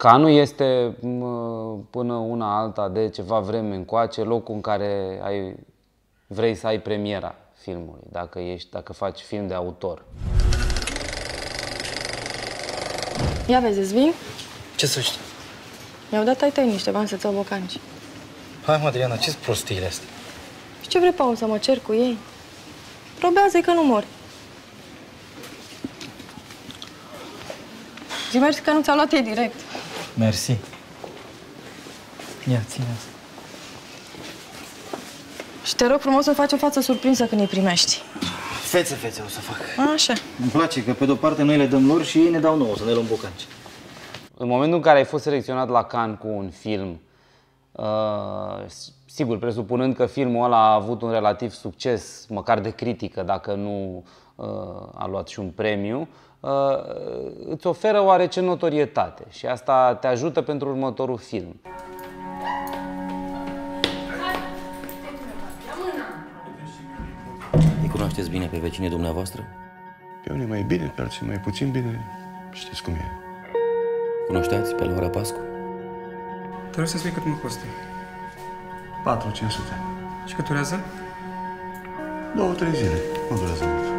Canul este până una alta de ceva vreme încoace locul în care ai, vrei să ai premiera filmului, dacă, ești, dacă faci film de autor. Ia vezi, îți vin? Ce să știu? Mi-au dat ai tăi niște bani să-ți iau bocanci. Hai, mă, Adriana, ce-s prostiile astea? Și ce vrei, Paul, să mă cer cu ei? Probează-i că nu mori. Zi mersi că nu ți-au luat ei direct. Mersi. Ia, ține asta. Și te rog frumos să faci o față surprinsă când îi primești. Fețe, fețe o să fac. Așa. Îmi place că pe de-o parte noi le dăm lor și ei ne dau nouă să ne luăm bocanci. În momentul în care ai fost selecționat la Cannes cu un film, uh, sigur, presupunând că filmul ăla a avut un relativ succes, măcar de critică, dacă nu uh, a luat și un premiu, uh, îți oferă oarece notorietate și asta te ajută pentru următorul film. Îi cunoașteți bine pe vecinii dumneavoastră? Pe unii mai bine, pe alții mai puțin bine. Știți cum e. Cunoșteați pe Laura Pascu? Te rog să spui cât mă costă. 4-500. Și cât durează? Două, trei zile. Nu durează mult.